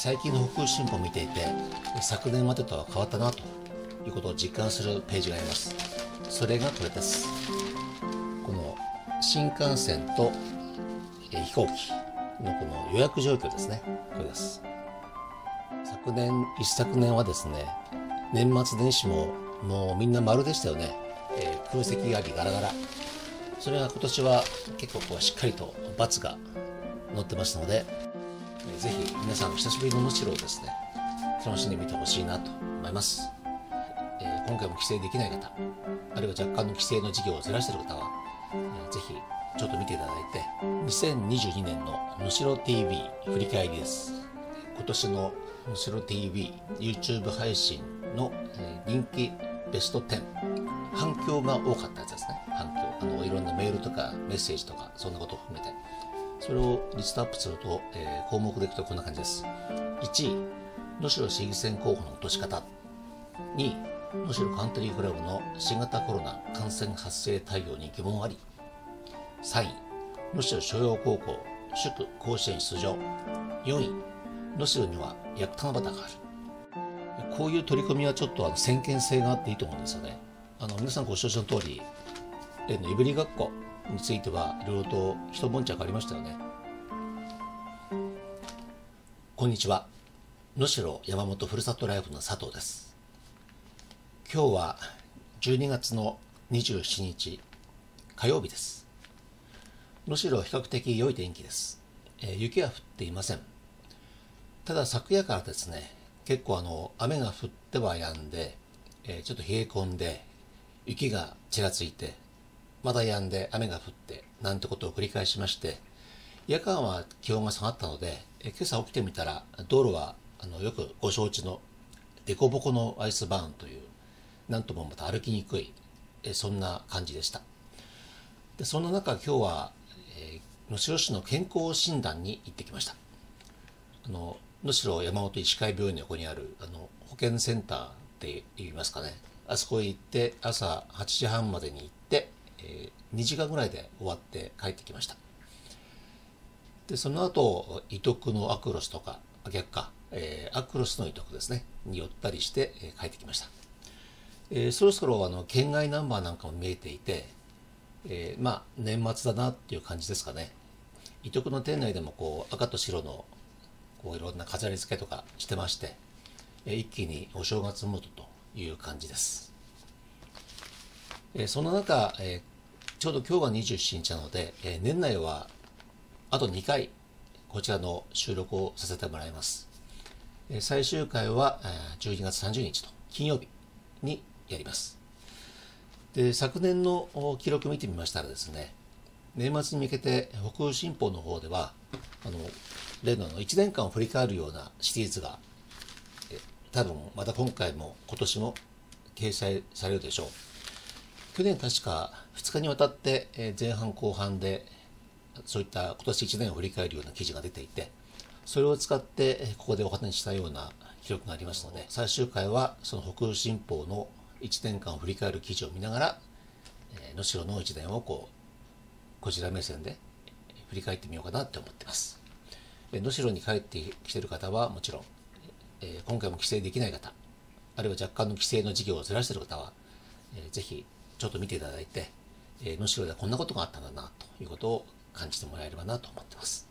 最近の北欧新報を見ていて昨年までとは変わったなということを実感するページがあります。それがこれです。この新幹線と飛行機のこの予約状況ですね。これです。昨年一昨年はですね年末年始ももうみんな丸でしたよね、えー、空席ありガラガラ。それが今年は結構こうしっかりと×が載ってますのでぜひ皆さん久しぶりの能代をですね楽しんでみてほしいなと思います、えー、今回も帰省できない方あるいは若干の帰省の事業をずらしている方は、えー、ぜひちょっと見ていただいて2022年の能代 TV 振り返りです。今年の能代 TV YouTube 配信の、えー、人気ベスト10反響が多かったやつですね。反響。あのいろんなメールとかメッセージとかそんなことを含めてそれをリストアップすると、えー、項目でいくとこんな感じです。1位、能代市議選候補の落とし方。2位、能代カントリークラブの新型コロナ感染発生対応に疑問あり。3位、能代所要高校祝甲子園出場。4位、能代には薬田の畑がある。こういう取り組みはちょっとあの先見性があっていいと思うんですよね。あの皆さんご承知の通り、例のいぶりがっこについてはいろいろと一悶着ありましたよね。こんにちは。能代山本ふるさとライフの佐藤です。今日は12月の27日火曜日です。能代比較的良い天気です、えー、雪は降っていません。ただ昨夜からですね結構あの雨が降っては止んで、えー、ちょっと冷え込んで雪がちらついてまだ止んで雨が降ってなんてことを繰り返しまして夜間は気温が下がったので今朝起きてみたら道路はあのよくご承知の凸凹のアイスバーンというなんともまた歩きにくいそんな感じでした。でそんな中今日は、え、能代市の健康診断に行ってきました。あの能代山本医師会病院の横にあるあの保健センターって言いますかね。あそこへ行って朝8時半までに行ってえ、2時間ぐらいで終わって帰ってきました。でその後伊徳のアクロスとか逆か、え、アクロスの伊徳ですねに寄ったりして、え、帰ってきました、えー、そろそろあの県外ナンバーなんかも見えていて、えー、まあ年末だなっていう感じですかね。伊徳の店内でもこう赤と白のこういろんな飾り付けとかしてまして、えー、一気にお正月モードという感じです。えその中、えちょうど今日が27日なので、え年内はあと2回こちらの収録をさせてもらいます。え最終回は12月30日と金曜日にやります。で昨年の記録見てみましたらですね年末に向けて北欧新報の方ではあの例のの1年間を振り返るようなシリーズが多分また今回も今年も掲載されるでしょう。去年確か2日にわたって前半後半でそういった今年1年を振り返るような記事が出ていてそれを使ってここでお話ししたような記録がありますので最終回はその北欧新報の1年間を振り返る記事を見ながら能代の1年をこうこちら目線で振り返ってみようかなって思ってます。能代に帰ってきてる方はもちろん今回も帰省できない方あるいは若干の帰省の事業をずらしてる方はぜひちょっと見ていただいて、えー、能代ではこんなことがあったんだなということを感じてもらえればなと思ってます。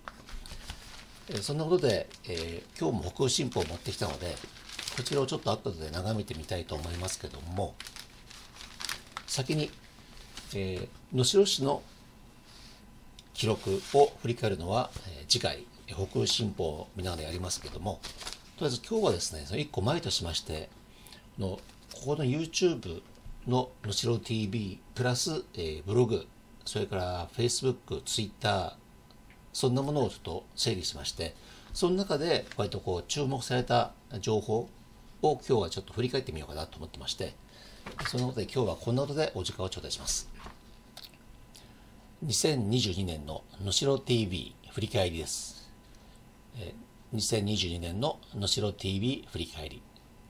えー、そんなことで、えー、今日も北欧新報を持ってきたので、こちらをちょっと後で眺めてみたいと思いますけども、先に、えー、能代市の記録を振り返るのは、えー、次回、北欧新報を見ながらやりますけども、とりあえず今日はですね、その1個前としまして、のここの YouTube ののしろ TV プラス、えー、ブログそれから Facebook、Twitter そんなものをちょっと整理しましてその中で割とこう注目された情報を今日はちょっと振り返ってみようかなと思ってましてそのことで今日はこんなことでお時間を頂戴します。2022年ののしろ TV 振り返りです。2022年ののしろ TV 振り返り。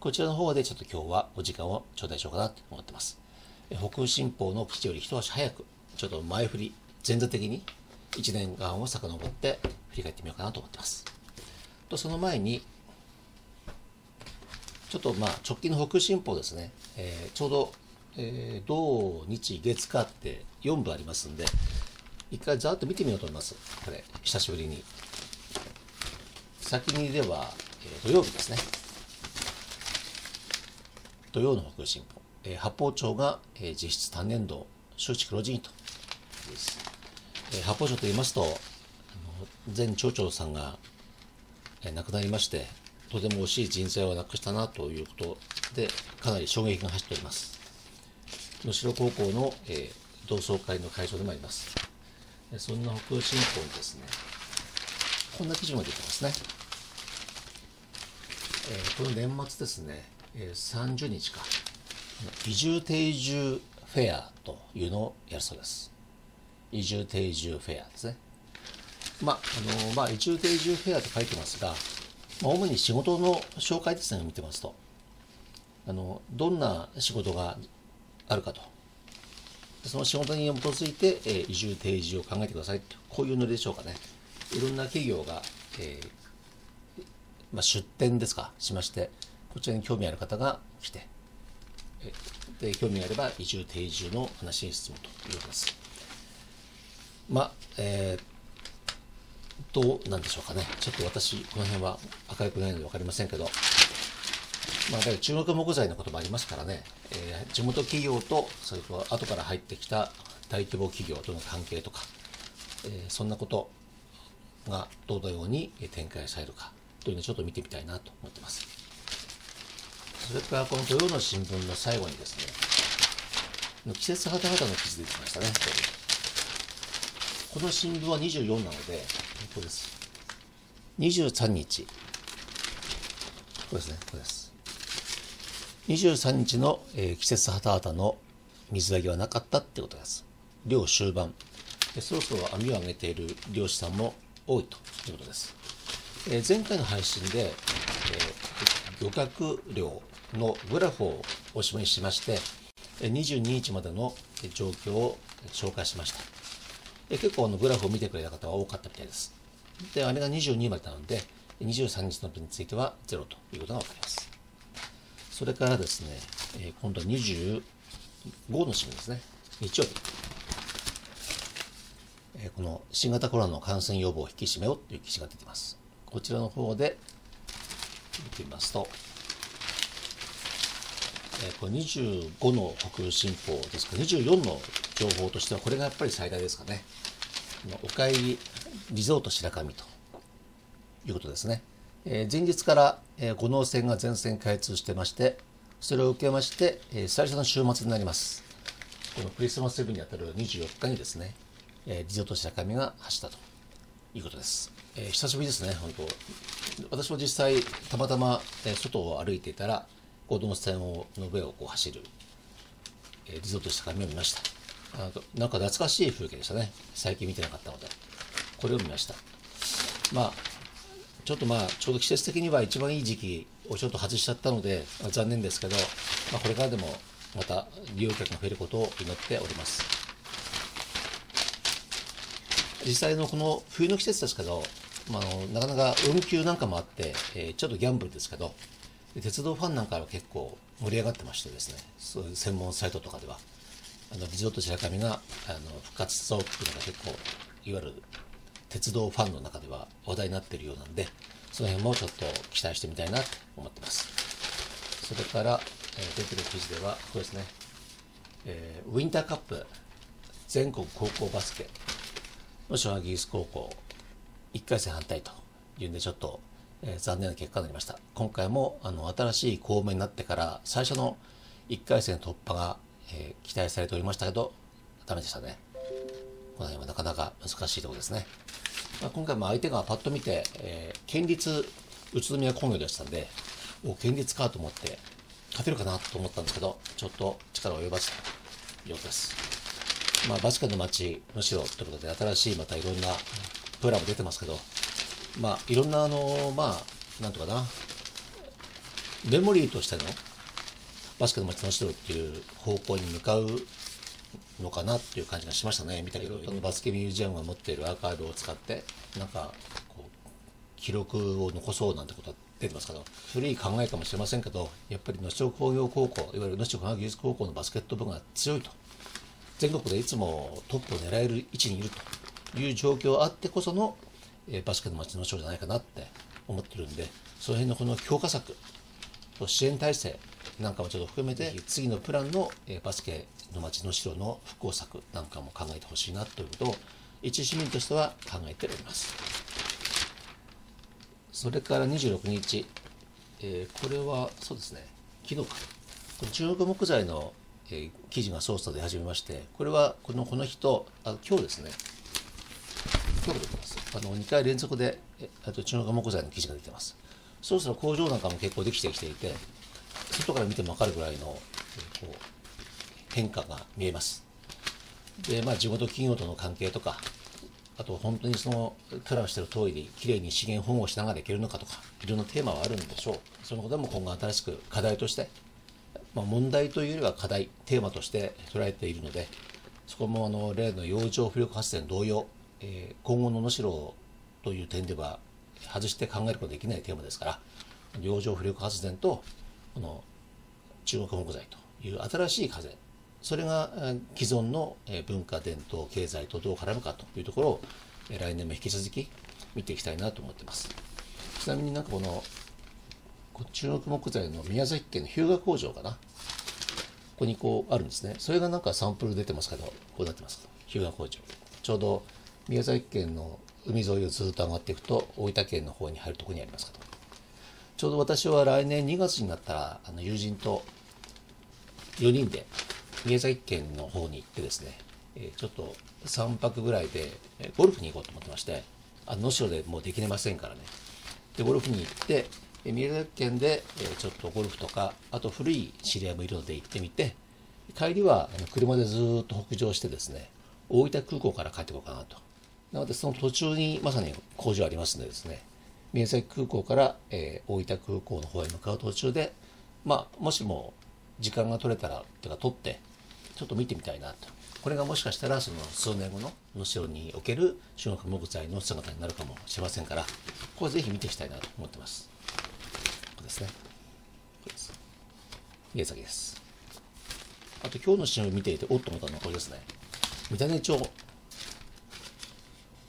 こちらの方でちょっと今日はお時間を頂戴しようかなと思ってます。北欧新報の記事より一足早く、ちょっと前振り、全座的に1年間を遡って振り返ってみようかなと思ってます。とその前に、ちょっとまあ直近の北進歩ですね、えー、ちょうど、えー、土日月火って4部ありますんで一回ざーっと見てみようと思いますこれ久しぶりに先にでは、えー、土曜日ですね土曜の北進歩、えー、八方町が、えー、実質単年度周知黒字にと。です、えー、八方町と言いますとあの前町長さんが、えー、亡くなりましてとても惜しい人材をなくしたなということでかなり衝撃が走っております。能代高校の、えー、同窓会の会場でもあります。そんな北欧新報にですねこんな記事も出てますね、えー、この年末ですね、えー、30日か移住定住フェアというのをやるそうです移住定住フェアですねまああのまあ移住定住フェアと書いてますがまあ、主に仕事の紹介ですね、見てますと。あの、どんな仕事があるかと。その仕事に基づいて、えー、移住、定住を考えてくださいと。こういうのりでしょうかね。いろんな企業が、えー、まあ、出店ですか、しまして、こちらに興味ある方が来て、で興味があれば移住、定住の話に進むということです。まあ、えーどうなんでしょうかね。ちょっと私、この辺は明るくないので分かりませんけど、まあ、だ中国木材のこともありますからね、えー、地元企業と、それと後から入ってきた大規模企業との関係とか、えー、そんなことがどのように展開されるかというのをちょっと見てみたいなと思ってます。それからこの土曜の新聞の最後にですね、季節はたはたの記事出てきましたね。この新聞は24なので、ここです。23日。ここですね、ここです。23日の、えー、季節はたはたの水揚げはなかったってことです。漁終盤。そろそろ網を上げている漁師さんも多いということです。えー、前回の配信で、えー、漁獲量のグラフをお示ししまして、22日までの状況を紹介しました。結構あのグラフを見てくれた方は多かったみたいです。で、あれが22までなので、23日の分については0ということが分かります。それからですね、え今度は25の新聞ですね。日曜日。えこの新型コロナの感染予防引き締めようという記事が出ています。こちらの方で見てみますと、えこれ25の北欧新報ですか、24の情報としては、これがやっぱり最大ですかね。おかえりリゾート白神ということですね。えー、前日から、えー、五能線が全線開通してまして、それを受けまして、えー、最初の週末になります。このクリスマスイブにあたる24日にですね、えー、リゾート白神が走ったということです。えー、久しぶりですね、本当。私も実際、たまたま、えー、外を歩いていたら、五能線をの上をこう走る、えー、リゾート白神を見ました。あなんか懐かしい風景でしたね。最近見てなかったので。これを見ました。まあ、ちょっとまあ、ちょうど季節的には一番いい時期をちょっと外しちゃったので、残念ですけど、まあ、これからでもまた利用客が増えることを祈っております。実際のこの冬の季節ですけど、まあ、のなかなか運休なんかもあって、えー、ちょっとギャンブルですけど、鉄道ファンなんかは結構盛り上がってましてですね、そういう専門サイトとかでは。あのリゾート白神があの復活しそうっていうのが結構いわゆる鉄道ファンの中では話題になっているようなんでその辺もちょっと期待してみたいなと思ってます。それから、えー、出てる記事ではこうですね、えー、ウィンターカップ全国高校バスケの昭和技術高校1回戦反対というんでちょっと、えー、残念な結果になりました今回もあの新しい校名になってから最初の1回戦突破がえー、期待されておりましたけど、ダメでしたね。この辺はなかなか難しいところですね。まあ、今回も相手がパッと見て、えー、県立宇都宮工業でしたんで、お県立かと思って、勝てるかなと思ったんですけど、ちょっと力を及ばずというです。まあ、バスケの街、むしろということで、新しいまたいろんなプランも出てますけど、まあ、いろんな、あの、まあ、なんとかな、メモリーとしてのバスケの街の城っていう方向に向かうのかなっていう感じがしましたね。見たけどバスケミュージアムが持っているアーカイブを使ってなんかこう記録を残そうなんてことは出てますけど古い考えかもしれませんけどやっぱり能代工業高校いわゆる能代科学技術高校のバスケット部が強いと。全国でいつもトップを狙える位置にいるという状況あってこその、えー、バスケの街の賞じゃないかなって思ってるんでその辺のこの強化策と支援体制なんかもちょっと含めて次のプランの、えー、バスケの街の城の復興策なんかも考えてほしいなということを一市民としては考えております。それから26日、えー、これはそうですね、昨日か、中国木材の、えー、記事が操作で始めまして、これはこのこの日と、あ今日ですね、今日出てます。あの2回連続で、えあと中国木材の記事が出てます。そろそろ工場なんかも結構できてきていて、外から見ても分かるぐらいの、え、こう変化が見えます。で、まあ、地元企業との関係とか、あと本当にそのプランしてる通りにきれいに資源保護しながらいけるのかとかいろんなテーマはあるんでしょうそのことも今後新しく課題として、まあ、問題というよりは課題テーマとして捉えているのでそこもあの例の洋上浮力発電同様、えー、今後の能代という点では外して考えることができないテーマですから洋上浮力発電とこの中国木材という新しい風それが既存の文化伝統経済とどう絡むかというところを来年も引き続き見ていきたいなと思ってます。ちなみになんかこの中国木材の宮崎県の日向工場かな？ここにこうあるんですね。それがなんかサンプル出てますけどこうなってます日向工場。ちょうど宮崎県の海沿いをずっと上がっていくと大分県の方に入るとこにありますけどちょうど私は来年2月になったらあの友人と4人で宮崎県の方に行ってですね、えちょっと3泊ぐらいでゴルフに行こうと思ってまして、あの能代でもうできれませんからね。で、ゴルフに行って、宮崎県でちょっとゴルフとか、あと古い知り合いもいるので行ってみて、帰りは車でずっと北上してですね、大分空港から帰ってこうかなと。なので、その途中にまさに工場ありますのでですね、宮崎空港から、えー、大分空港の方へ向かう途中で、まあ、もしも時間が取れたら、てか取って、ちょっと見てみたいなと。これがもしかしたらその数年後の能代における中国木材の姿になるかもしれませんから、ここはぜひ見ていきたいなと思ってます。ここですね。宮崎です。あと今日の新聞を見ていて、おっと思ったのはこれですね。三種町。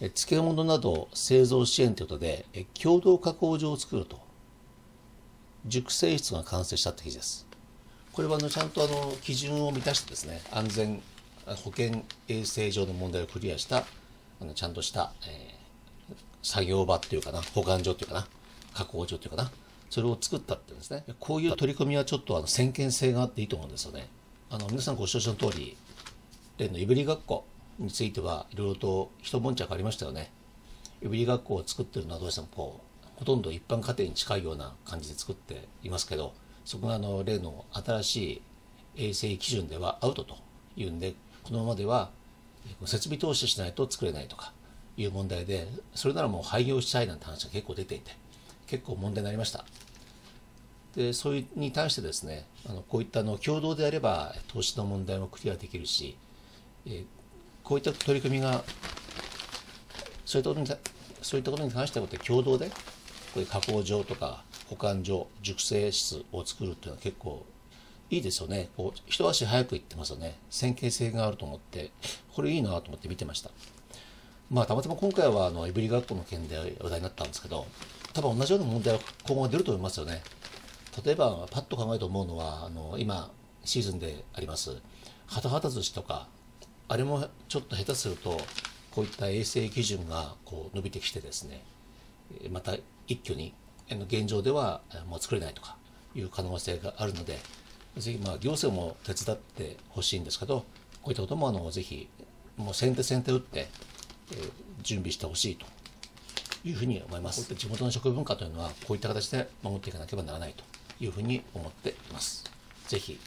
漬物など製造支援ということで、共同加工場を作ると。熟成室が完成したって記事です。これはあのちゃんとあの基準を満たしてですね安全保健衛生上の問題をクリアしたあのちゃんとした、えー、作業場っていうかな保管所っていうかな加工所っていうかなそれを作ったってんですねこういう取り組みはちょっとあの先見性があっていいと思うんですよねあの皆さんご承知の通り例のいぶりがっこについてはいろいろと一悶着ありましたよね。いぶりがっこを作ってるのはどうしてもこうほとんど一般家庭に近いような感じで作っていますけどそこがあの例の新しい衛生基準ではアウトというんでこのままでは設備投資しないと作れないとかいう問題でそれならもう廃業したいなんて話が結構出ていて結構問題になりました。でそれに対してですねあのこういったの共同であれば投資の問題もクリアできるし、えー、こういった取り組みがそういったことにそういったことに関しては共同でこういう加工場とか保管所熟成室を作るっていうのは結構いいですよね。こう一足早く行ってますよね。先見性があると思ってこれいいなと思って見てました。まあたまたま今回はあのいぶりがっこの件で話題になったんですけど多分同じような問題は今後は出ると思いますよね。例えばパッと考えると思うのはあの今シーズンでありますハタハタ寿司とかあれもちょっと下手するとこういった衛生基準がこう伸びてきてですねまた一挙に現状ではもう作れないとかいう可能性があるので、ぜひまあ行政も手伝ってほしいんですけど、こういったこともあのぜひもう先手先手打って、え、準備してほしいというふうに思います。地元の食文化というのはこういった形で守っていかなければならないというふうに思っています。ぜひ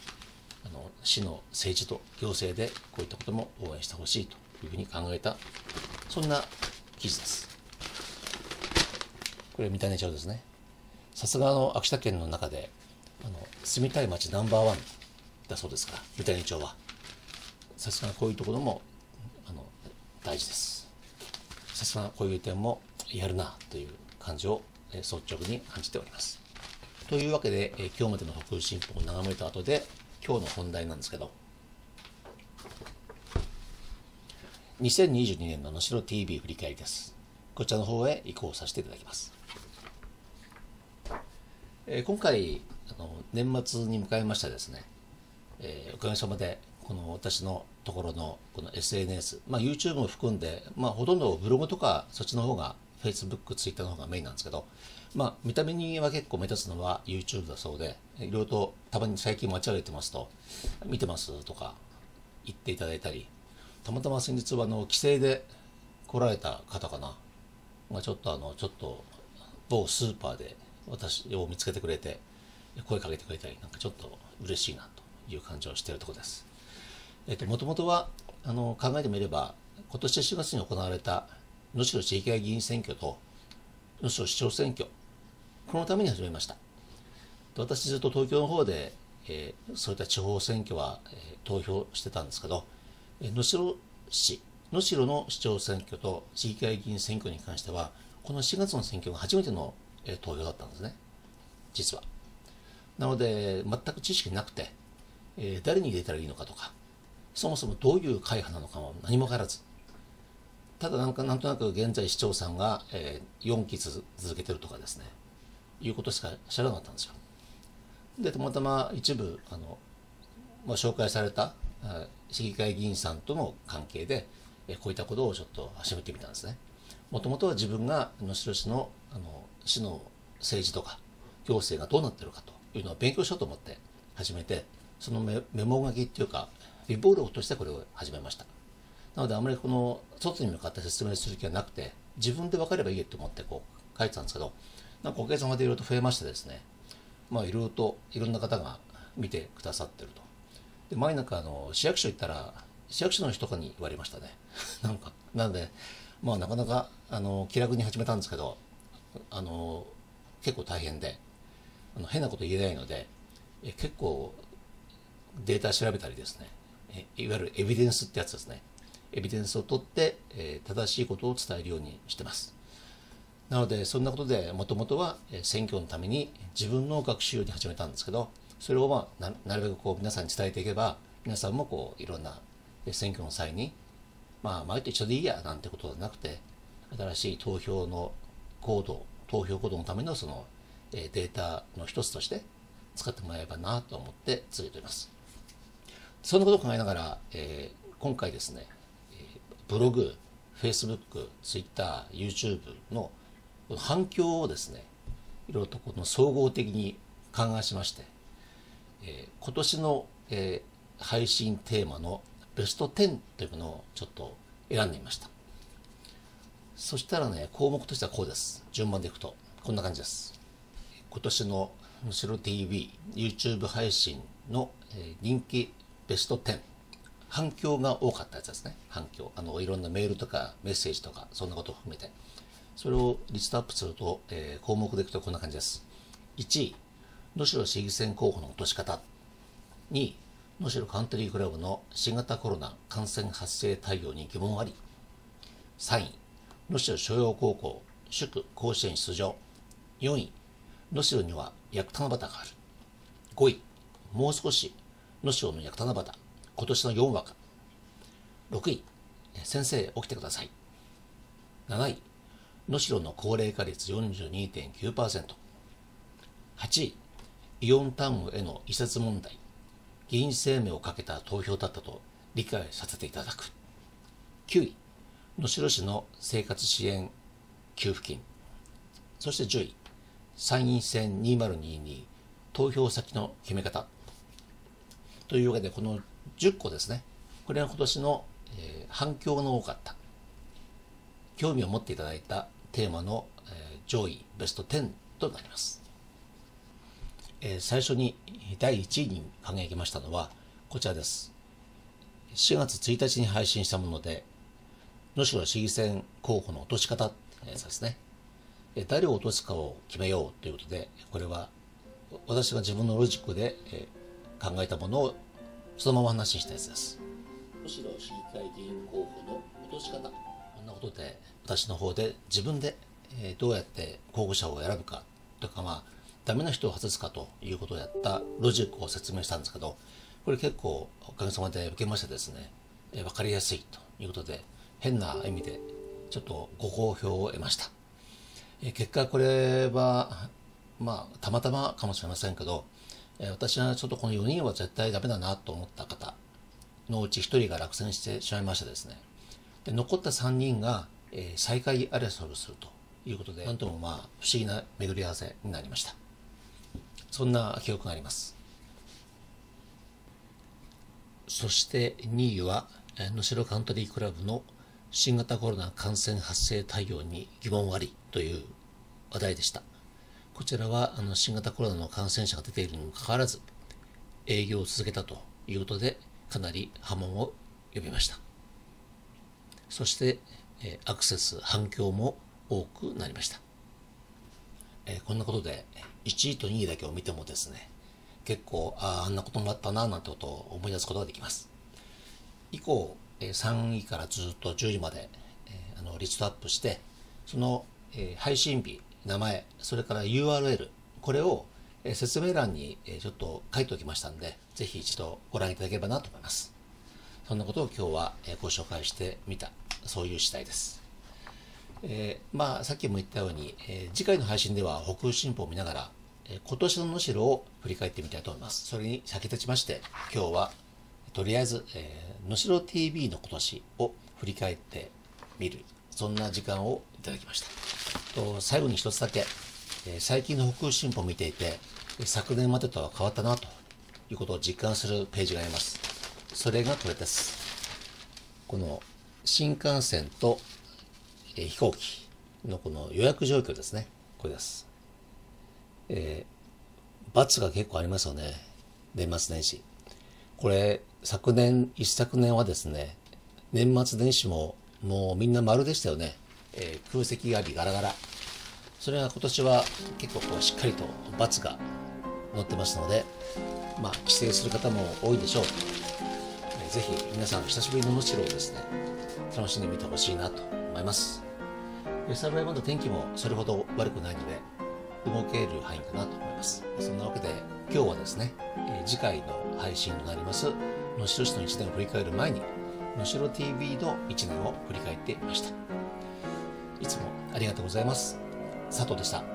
あの市の政治と行政でこういったことも応援してほしいというふうに考えたそんな記事です。これ三種町ですね。さすがの秋田県の中であの住みたい町ナンバーワンだそうですから三谷町はさすがこういうところもあの大事ですさすがこういう点もやるなという感じを率直に感じております。というわけで、え今日までの北欧新報を眺めた後で今日の本題なんですけど2022年の能代 TV 振り返りです。こちらの方へ移行させていただきます。え今回あの年末に迎えましたですね、えー、おかげさまでこの私のところのこの SNS、まあ、YouTube も含んで、まあ、ほとんどブログとかそっちの方が Facebook、Twitter の方がメインなんですけど、まあ、見た目には結構目立つのは YouTube だそうで、いろいろとたまに最近間違えてますと、見てますとか言っていただいたり、たまたま先日はあの帰省で来られた方かな、まあ、ちょっとあの、ちょっと某スーパーで私を見つけてくれて、声かけてくれたり、なんかちょっと嬉しいなという感じをしているところです。えっと、もともとは、あの、考えてみれば、今年4月に行われた能代市議会議員選挙と能代市長選挙、このために始めました。私ずっと東京の方で、えー、そういった地方選挙は、えー、投票してたんですけど、えー、能代市、能代の市長選挙と市議会議員選挙に関しては、この4月の選挙が初めての、えー、投票だったんですね、実は。なので、全く知識なくて、えー、誰に入れたらいいのかとか、そもそもどういう会派なのかも何も分からず、ただなんかなんとなく現在市長さんが、えー、4期続けてるとかですね、いうことしか知らなかったんですよ。で、たまたま一部、あの、まあ、紹介された市議会議員さんとの関係で、えー、こういったことをちょっと始めてみたんですね。もともとは自分が能代市のあの市の政治とか行政がどうなってるかというのを勉強しようと思って始めて、そのメモ書きっていうか、微暴録としてこれを始めました。なのであまりこの外に向かって説明する気はなくて、自分で分かればいいと思ってこう書いてたんですけど、なんかおかげさまでいろいろと増えましてですね、まあいろいろといろんな方が見てくださってると。で、前なんかあの市役所行ったら、市役所の人とかに言われましたね。なんか、なので、まあなかなかあの気楽に始めたんですけど、あの結構大変で、あの変なこと言えないので、え結構データ調べたりですね、いわゆるエビデンスってやつですね。エビデンスを取って、え正しいことを伝えるようにしてます。なので、そんなことで、もともとは選挙のために自分の学習に始めたんですけど、それをまあな、なるべくこう皆さんに伝えていけば、皆さんもこういろんな選挙の際に、まあ、前と一緒でいいやなんてことはなくて、新しい投票の行動、投票行動のためのそのデータの一つとして使ってもらえればなと思って続けております。そんなことを考えながら、えー、今回ですね、ブログ、Facebook、Twitter、YouTube の反響をですね、いろいろとこの総合的に考えしまして、えー、今年の、えー、配信テーマのベスト10というものをちょっと選んでみました。そしたらね、項目としてはこうです。順番でいくと、こんな感じです。今年のむしろ TV、YouTube 配信の、えー、人気ベスト10反響が多かったやつですね。反響。あのいろんなメールとかメッセージとかそんなことを含めて。それをリストアップすると、えー、項目でいくとこんな感じです。1位能代市議選候補の落とし方。2位能代カントリークラブの新型コロナ感染発生対応に疑問あり。3位能代所要高校祝甲子園出場。4位能代には役七夕がある。5位もう少しの章の役七夕、今年の4話か。6位、先生起きてください。7位、能代の高齢化率42.9%。8位、イオンタウンへの移設問題。議員生命をかけた投票だったと理解させていただく。9位、能代市の生活支援給付金。そして10位、参院選2022投票先の決め方。というわけで、この10個ですね。これが今年の、えー、反響の多かった、興味を持っていただいたテーマの、えー、上位ベスト10となります。えー、最初に第1位に輝きましたのはこちらです。4月1日に配信したもので、能代市議選候補の落とし方ってやつですね。誰を落とすかを決めようということで、これは私が自分のロジックで、考えたものをそのまま話したやつです。むしろ市議会議員候補の落とし方、こんなことで私の方で自分でえどうやって候補者を選ぶか。とかまあダメな人を外すかということをやったロジックを説明したんですけどこれ結構おかげさまで受けましてですね、え分かりやすいということで変な意味でちょっとご好評を得ました、え結果これはまあたまたまかもしれませんけど、え私はちょっとこの4人は絶対ダメだなと思った方のうち1人が落選してしまいましてですね。で残った3人が、え再開争いをするということでなんともまあ不思議な巡り合わせになりました。そんな記憶があります。そして2位は能代カントリークラブの新型コロナ感染発生対応に疑問ありという話題でした。こちらはあの新型コロナの感染者が出ているにもかかわらず営業を続けたということでかなり波紋を呼びました。そしてえアクセス反響も多くなりました、えこんなことで1位と2位だけを見てもですね結構ああんなこともあったななんてことを思い出すことができます。以降え3位からずっと10位までえあのリストアップしてそのえ配信日名前それから URL これを説明欄にちょっと書いておきましたんでぜひ一度ご覧いただければなと思いますそんなことを今日はご紹介してみたそういう次第ですえー、まあさっきも言ったように、えー、次回の配信では北欧新報を見ながらえ今年の能代を振り返ってみたいと思います。それに先立ちまして、今日はとりあえず、えー、能代 TV の今年を振り返ってみる、そんな時間をいただきました。と最後に一つだけ、え、最近の北欧新報を見ていて、昨年までとは変わったなということを実感するページがあります。それがこれです。この新幹線と、え、飛行機のこの予約状況ですね。これです。えー、罰が結構ありますよね。年末年始。これ、昨年、一昨年はですね、年末年始ももうみんな丸でしたよね。えー、空席ありガラガラ。それが今年は結構こうしっかりと罰が載ってますので、まあ、帰省する方も多いでしょう。えー、ぜひ皆さん久しぶりの能代をですね、楽しんでみてほしいなと思います。幸いまだ天気もそれほど悪くないので、動ける範囲かなと思います。そんなわけで今日はですね、えー、次回の配信となります能代市の1年を振り返る前に能代 TV の1年を振り返ってみました。いつもありがとうございます。佐藤でした。